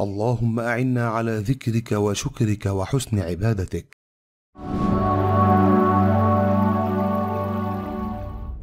اللهم أعنا على ذكرك وشكرك وحسن عبادتك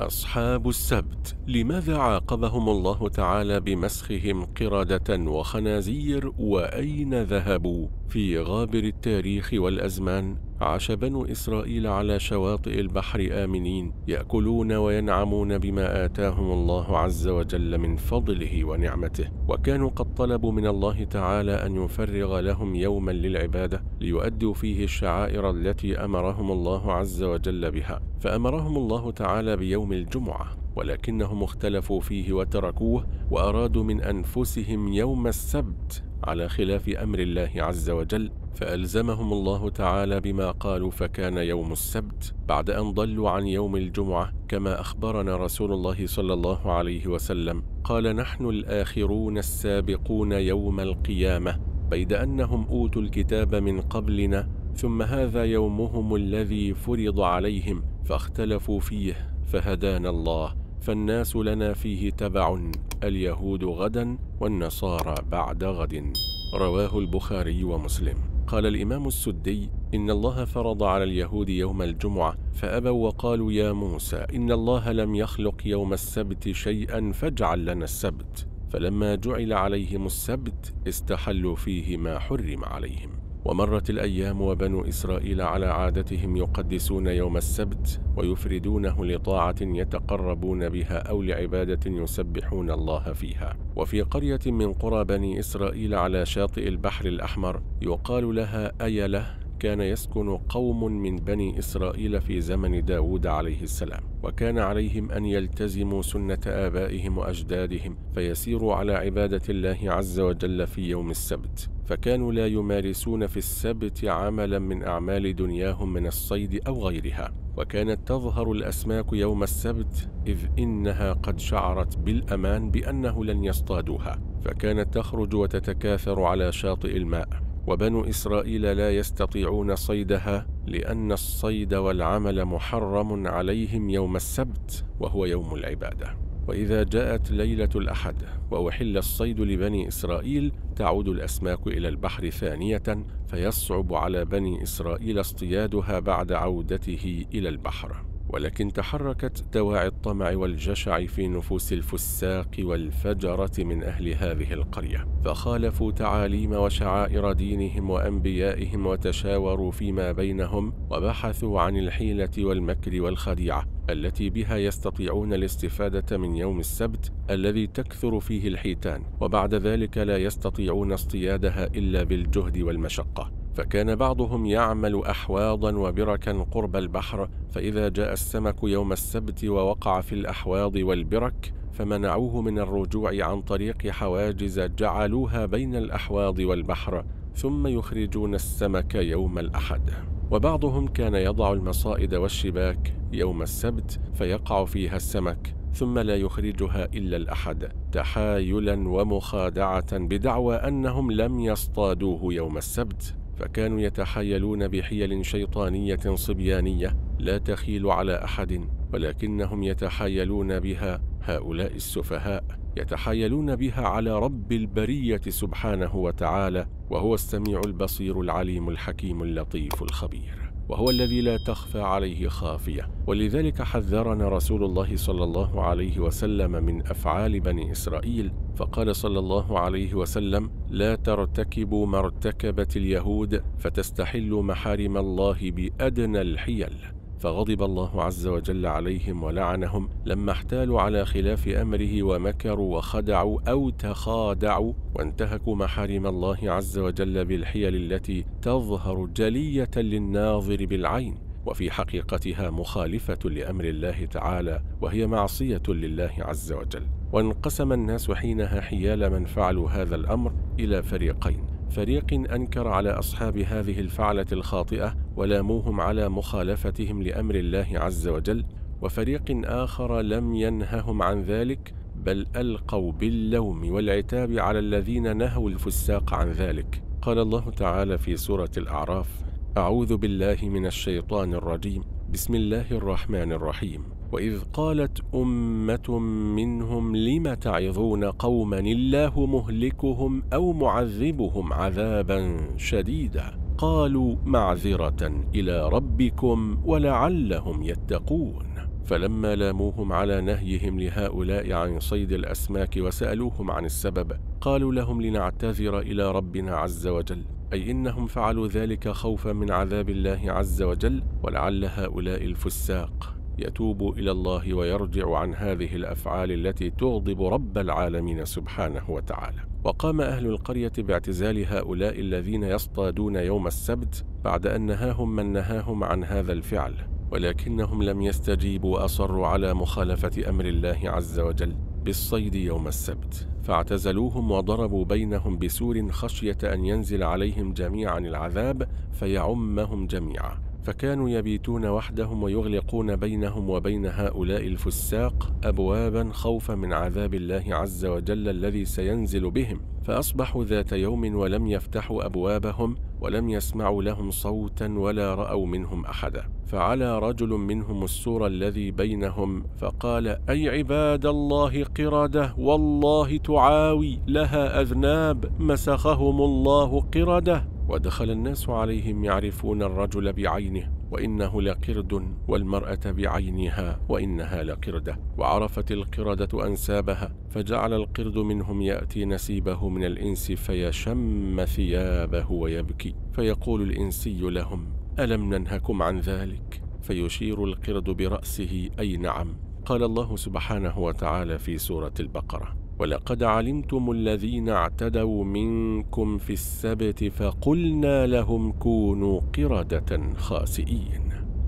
أصحاب السبت لماذا عاقبهم الله تعالى بمسخهم قردة وخنازير وأين ذهبوا؟ في غابر التاريخ والأزمان عاش بنو إسرائيل على شواطئ البحر آمنين يأكلون وينعمون بما آتاهم الله عز وجل من فضله ونعمته. وكانوا قد طلبوا من الله تعالى أن يفرغ لهم يوما للعبادة ليؤدوا فيه الشعائر التي أمرهم الله عز وجل بها. فأمرهم الله تعالى بيوم الجمعة ولكنهم اختلفوا فيه وتركوه وأرادوا من أنفسهم يوم السبت على خلاف أمر الله عز وجل. فألزمهم الله تعالى بما قالوا فكان يوم السبت بعد أن ضلوا عن يوم الجمعة كما أخبرنا رسول الله صلى الله عليه وسلم. قال نحن الآخرون السابقون يوم القيامة بيد أنهم أوتوا الكتاب من قبلنا ثم هذا يومهم الذي فرض عليهم فاختلفوا فيه فهدانا الله. فالناس لنا فيه تبع اليهود غدا والنصارى بعد غد. رواه البخاري ومسلم. قال الإمام السدي إن الله فرض على اليهود يوم الجمعة. فأبوا وقالوا يا موسى إن الله لم يخلق يوم السبت شيئا فاجعل لنا السبت. فلما جعل عليهم السبت استحلوا فيه ما حرم عليهم. ومرت الأيام وبنو إسرائيل على عادتهم يقدسون يوم السبت ويفردونه لطاعة يتقربون بها أو لعبادة يسبحون الله فيها. وفي قرية من قرى بني إسرائيل على شاطئ البحر الأحمر يقال لها أيلة كان يسكن قوم من بني إسرائيل في زمن داود عليه السلام وكان عليهم أن يلتزموا سنة آبائهم وأجدادهم فيسيروا على عبادة الله عز وجل في يوم السبت. فكانوا لا يمارسون في السبت عملا من أعمال دنياهم من الصيد أو غيرها. وكانت تظهر الأسماك يوم السبت إذ إنها قد شعرت بالأمان بأنه لن يصطادوها. فكانت تخرج وتتكاثر على شاطئ الماء. وبنو إسرائيل لا يستطيعون صيدها لأن الصيد والعمل محرم عليهم يوم السبت وهو يوم العبادة. وإذا جاءت ليلة الأحد وأحل الصيد لبني إسرائيل تعود الأسماك إلى البحر ثانية فيصعب على بني إسرائيل اصطيادها بعد عودته إلى البحر. ولكن تحركت دواعي الطمع والجشع في نفوس الفساق والفجرة من أهل هذه القرية. فخالفوا تعاليم وشعائر دينهم وأنبيائهم وتشاوروا فيما بينهم وبحثوا عن الحيلة والمكر والخديعة التي بها يستطيعون الاستفادة من يوم السبت الذي تكثر فيه الحيتان وبعد ذلك لا يستطيعون اصطيادها إلا بالجهد والمشقة. فكان بعضهم يعمل أحواضا وبركا قرب البحر فإذا جاء السمك يوم السبت ووقع في الأحواض والبرك فمنعوه من الرجوع عن طريق حواجز جعلوها بين الأحواض والبحر ثم يخرجون السمك يوم الأحد. وبعضهم كان يضع المصائد والشباك يوم السبت فيقع فيها السمك ثم لا يخرجها إلا الأحد تحايلا ومخادعة بدعوى أنهم لم يصطادوه يوم السبت. فكانوا يتحايلون بحيل شيطانية صبيانية لا تخيل على أحد ولكنهم يتحايلون بها. هؤلاء السفهاء يتحايلون بها على رب البرية سبحانه وتعالى وهو السميع البصير العليم الحكيم اللطيف الخبير. وهو الذي لا تخفى عليه خافية. ولذلك حذرنا رسول الله صلى الله عليه وسلم من أفعال بني إسرائيل فقال صلى الله عليه وسلم لا ترتكبوا ما ارتكبت اليهود فتستحلوا محارم الله بأدنى الحيل. فغضب الله عز وجل عليهم ولعنهم لما احتالوا على خلاف أمره ومكروا وخدعوا أو تخادعوا وانتهكوا محارم الله عز وجل بالحيل التي تظهر جلية للناظر بالعين وفي حقيقتها مخالفة لأمر الله تعالى وهي معصية لله عز وجل. وانقسم الناس حينها حيال من فعلوا هذا الأمر إلى فريقين. فريق أنكر على أصحاب هذه الفعلة الخاطئة ولاموهم على مخالفتهم لأمر الله عز وجل وفريق آخر لم ينههم عن ذلك بل ألقوا باللوم والعتاب على الذين نهوا الفساق عن ذلك. قال الله تعالى في سورة الأعراف أعوذ بالله من الشيطان الرجيم. بسم الله الرحمن الرحيم. وإذ قالت أمة منهم لم تعظون قوما الله مهلكهم أو معذبهم عذابا شديدا؟ قالوا معذرة إلى ربكم ولعلهم يتقون. فلما لاموهم على نهيهم لهؤلاء عن صيد الأسماك وسألوهم عن السبب قالوا لهم لنعتذر إلى ربنا عز وجل. أي إنهم فعلوا ذلك خوفا من عذاب الله عز وجل ولعل هؤلاء الفساق يتوب إلى الله ويرجع عن هذه الأفعال التي تغضب رب العالمين سبحانه وتعالى. وقام أهل القرية باعتزال هؤلاء الذين يصطادون يوم السبت بعد أن نهاهم من نهاهم عن هذا الفعل ولكنهم لم يستجيبوا وأصروا على مخالفة أمر الله عز وجل. بالصيد يوم السبت فاعتزلوهم وضربوا بينهم بسور خشية أن ينزل عليهم جميعا العذاب فيعمهم جميعا. فكانوا يبيتون وحدهم ويغلقون بينهم وبين هؤلاء الفساق أبوابا خوفا من عذاب الله عز وجل الذي سينزل بهم. فأصبحوا ذات يوم ولم يفتحوا أبوابهم ولم يسمعوا لهم صوتا ولا رأوا منهم أحدا. فعلى رجل منهم السور الذي بينهم فقال أي عباد الله قردة والله تعاوي لها أذناب مسخهم الله قردة. ودخل الناس عليهم يعرفون الرجل بعينه وإنه لقرد والمرأة بعينها وإنها لقردة. وعرفت القردة أنسابها فجعل القرد منهم يأتي نسيبه من الإنس فيشم ثيابه ويبكي. فيقول الإنسي لهم ألم ننهكم عن ذلك؟ فيشير القرد برأسه أي نعم. قال الله سبحانه وتعالى في سورة البقرة. ولقد علمتم الذين اعتدوا منكم في السبت فقلنا لهم كونوا قردة خاسئين.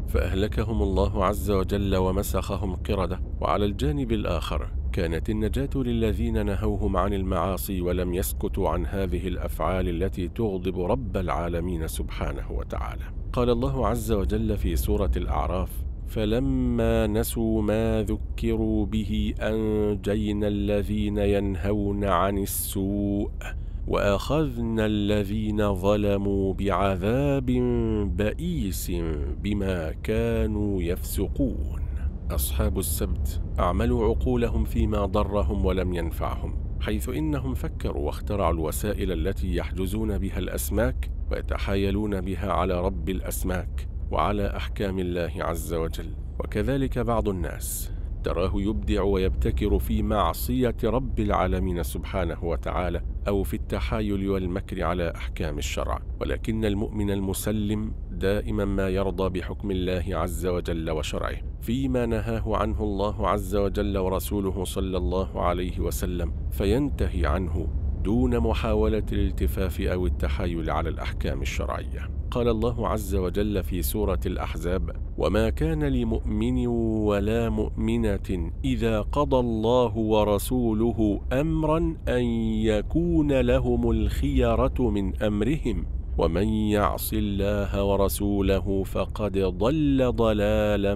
فأهلكهم الله عز وجل ومسخهم قردة وعلى الجانب الآخر كانت النجاة للذين نهوهم عن المعاصي ولم يسكتوا عن هذه الأفعال التي تغضب رب العالمين سبحانه وتعالى. قال الله عز وجل في سورة الأعراف فلما نسوا ما ذكروا به أنجينا الذين ينهون عن السوء وأخذنا الذين ظلموا بعذاب بئيس بما كانوا يفسقون. أصحاب السبت أعملوا عقولهم فيما ضرهم ولم ينفعهم حيث إنهم فكروا واخترعوا الوسائل التي يحجزون بها الأسماك ويتحايلون بها على رب الأسماك. وعلى أحكام الله عز وجل. وكذلك بعض الناس تراه يبدع ويبتكر في معصية رب العالمين سبحانه وتعالى أو في التحايل والمكر على أحكام الشرع. ولكن المؤمن المسلم دائما ما يرضى بحكم الله عز وجل وشرعه فيما نهاه عنه الله عز وجل ورسوله صلى الله عليه وسلم فينتهي عنه دون محاولة الالتفاف أو التحايل على الأحكام الشرعية. قال الله عز وجل في سورة الأحزاب وما كان لمؤمن ولا مؤمنة إذا قضى الله ورسوله أمرا أن يكون لهم الخيرة من أمرهم ومن يعص الله ورسوله فقد ضل ضلالا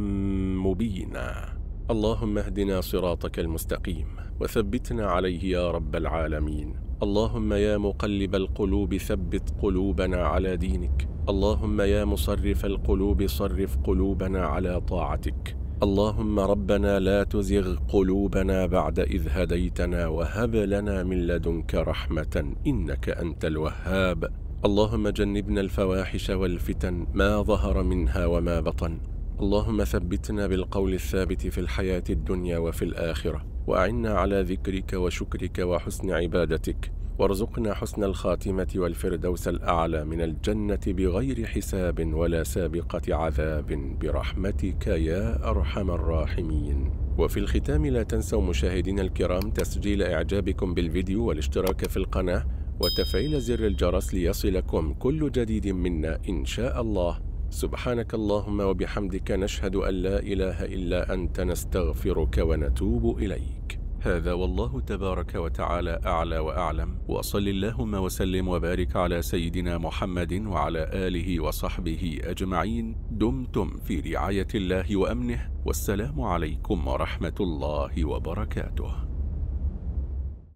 مبينا اللهم اهدنا صراطك المستقيم وثبتنا عليه يا رب العالمين. اللهم يا مقلب القلوب ثبت قلوبنا على دينك. اللهم يا مصرف القلوب صرف قلوبنا على طاعتك. اللهم ربنا لا تزغ قلوبنا بعد إذ هديتنا وهب لنا من لدنك رحمة إنك أنت الوهاب. اللهم جنبنا الفواحش والفتن ما ظهر منها وما بطن. اللهم ثبتنا بالقول الثابت في الحياة الدنيا وفي الآخرة. وأعنا على ذكرك وشكرك وحسن عبادتك. وارزقنا حسن الخاتمة والفردوس الأعلى من الجنة بغير حساب ولا سابقة عذاب برحمتك يا أرحم الراحمين. وفي الختام لا تنسوا مشاهدينا الكرام تسجيل إعجابكم بالفيديو والاشتراك في القناة وتفعيل زر الجرس ليصلكم كل جديد منا إن شاء الله. سبحانك اللهم وبحمدك نشهد أن لا إله إلا أنت نستغفرك ونتوب إليك. هذا والله تبارك وتعالى أعلى وأعلم. وصل اللهم وسلم وبارك على سيدنا محمد وعلى آله وصحبه أجمعين. دمتم في رعاية الله وأمنه. والسلام عليكم ورحمة الله وبركاته.